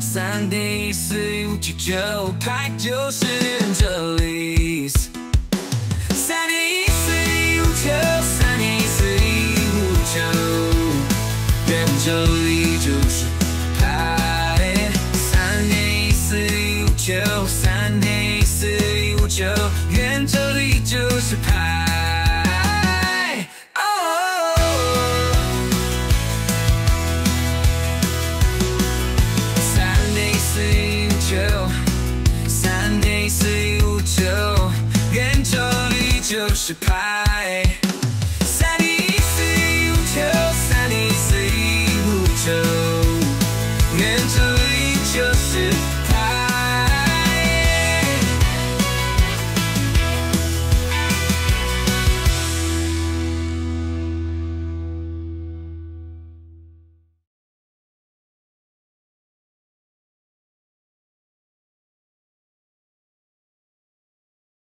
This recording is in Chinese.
三点一四一五九九，派就是这里。三点一四一五九，三点一四一五九，原这里就是派。三点一四一五九，三点一四一五九，原这里就是派。就是牌 sunny singletoes 就是